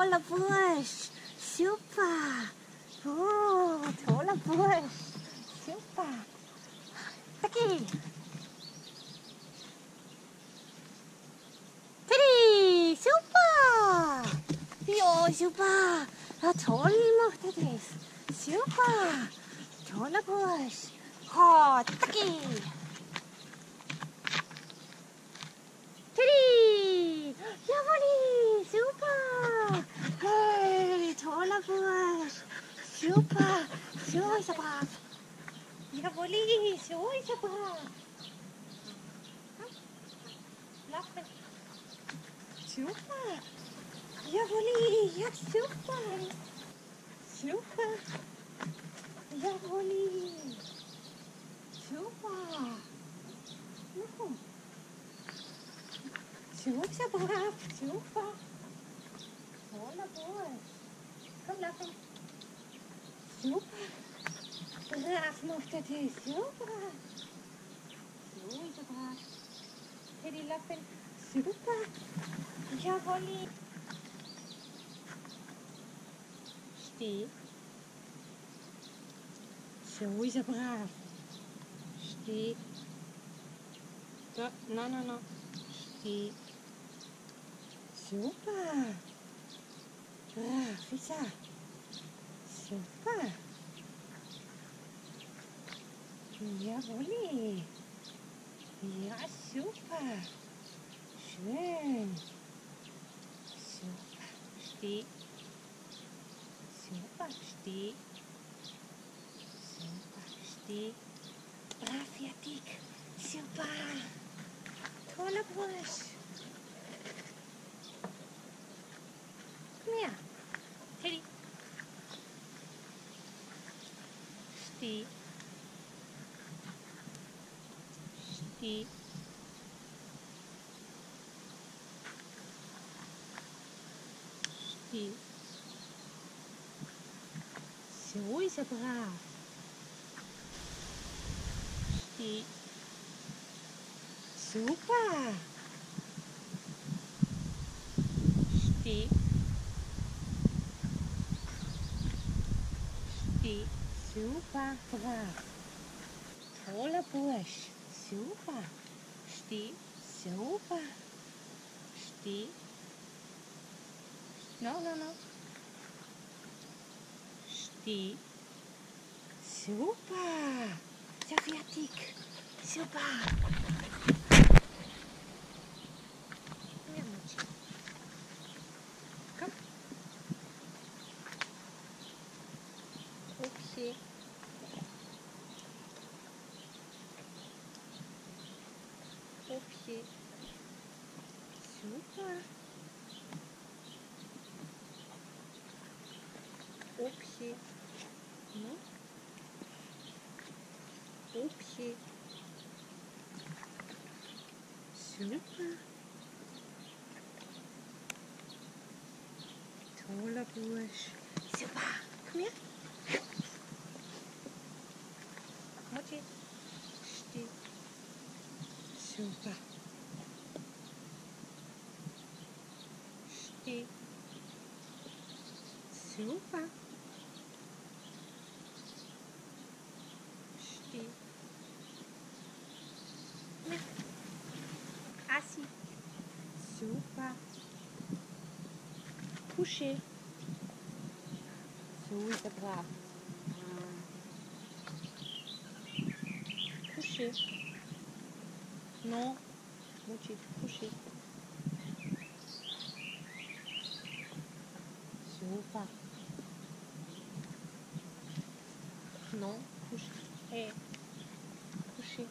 Toll Bursch. Super. Oh, toller Bursch. Super. Taki. Teddy, super. Ja, super. Ja, toll macht er das. Super. Toller Bursch. Oh, Taki. Super. Jawolli, ja super. Super. Jawolli. Super. Ну. Super, brav, super. Wunderbar. Kom, lachen. Super. Braaf mocht het is, super. Super braaf. Hey, die lachen. Super. Jawohl. Steh. So ist er brav. Steh. Da, no, no, no. Steh. Super. Brav ist er. Super. Jawohl. Ja, super. Schön. Super. Steh. Super. Steh. Super. Steh. Brav, fertig. Super. Toller Bursch. Komm her. Teddy. Steh. So ist er brav. Steh. Super. Steh. Steh. Super brav. Toller Bursch. Super. Steh. Super. Steh. No, no, no. Steh. Super. Sehr fertig. Super. pied. Non Au pied. Sur le pain. Dans la bouche. Come here. Super. s'il vous plaît. Couchez. Oui, c'est brave. Couchez. Non. Mochi, couchez. S'il vous plaît. Non, couchez. Hey. Eh. Couchez.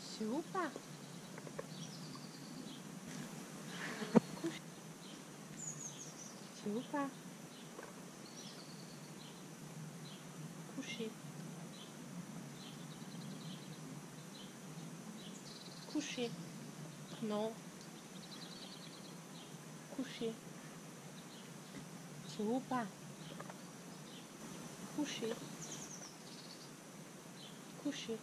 S'il vous plaît. finit pas. Coucher. Coucher. Non. Coucher. Finit pas. Coucher. Coucher.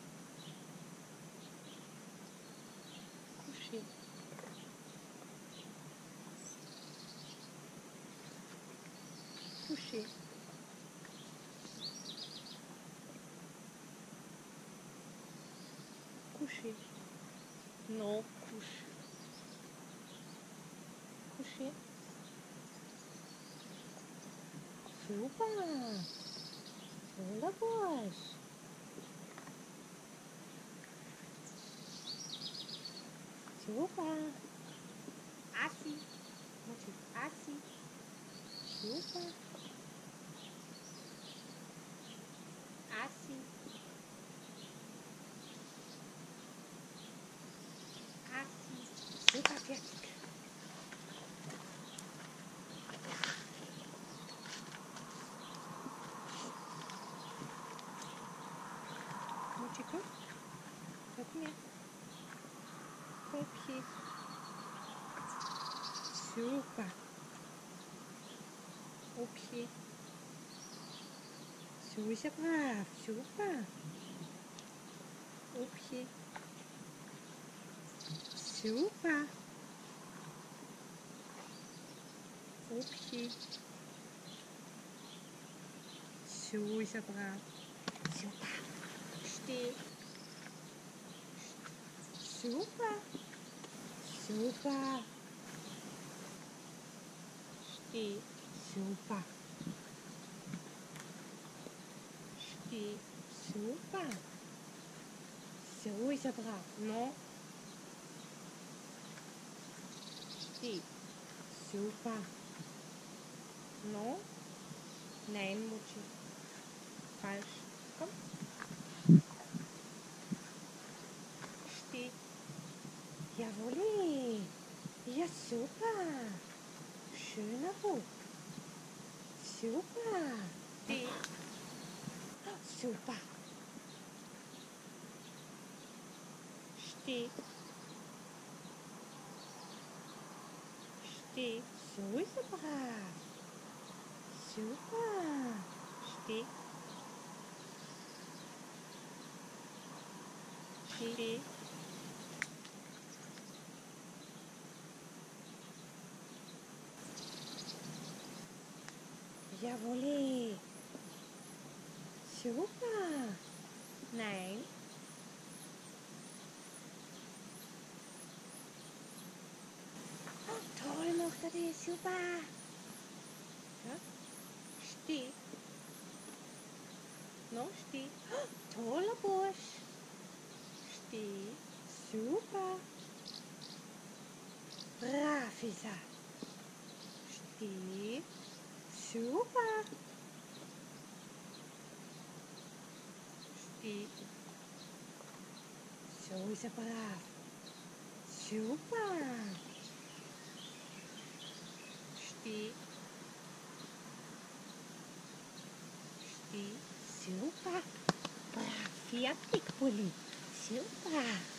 Coucher. Non, couche. Coucher. Super. Wunderbar. Super. Assi. Assi. Super. Komm her. Okay. Super. Okay. Super brav. Super. Okay. Super. Okay. Super brav. Super. Steh. Super. Super. Steh. Super. Steh. Super. Super brav. Non. Steh. Super. Non. Nein, Mutti. Falsch. Komm. 十七本シュパーでシュパーシティシティすごいシュパーシュパーシティシ Jawohl. Super. Nein. Toll macht er das. Super. Steh. Non, steh. Toller Bursch. Steh. Super. Brav ist er. Steh. Super. Steh. So ist er brav. Super. Steh. Steh. Super. Brav. Fertig, Pulli. Super.